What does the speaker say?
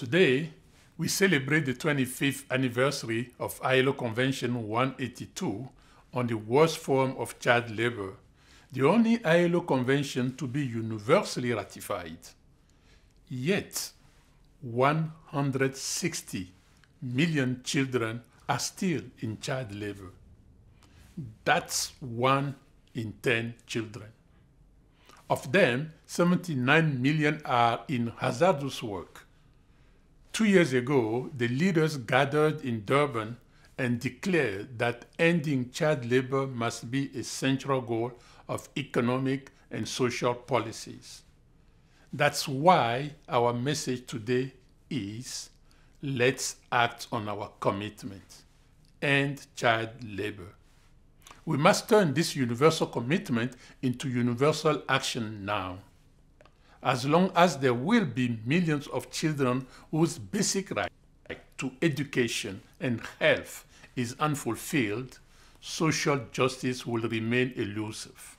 Today, we celebrate the 25th anniversary of ILO Convention 182 on the worst form of child labor, the only ILO convention to be universally ratified. Yet, 160 million children are still in child labor. That's one in 10 children. Of them, 79 million are in hazardous work. Two years ago, the leaders gathered in Durban and declared that ending child labor must be a central goal of economic and social policies. That's why our message today is let's act on our commitment end child labor. We must turn this universal commitment into universal action now. As long as there will be millions of children whose basic right to education and health is unfulfilled, social justice will remain elusive.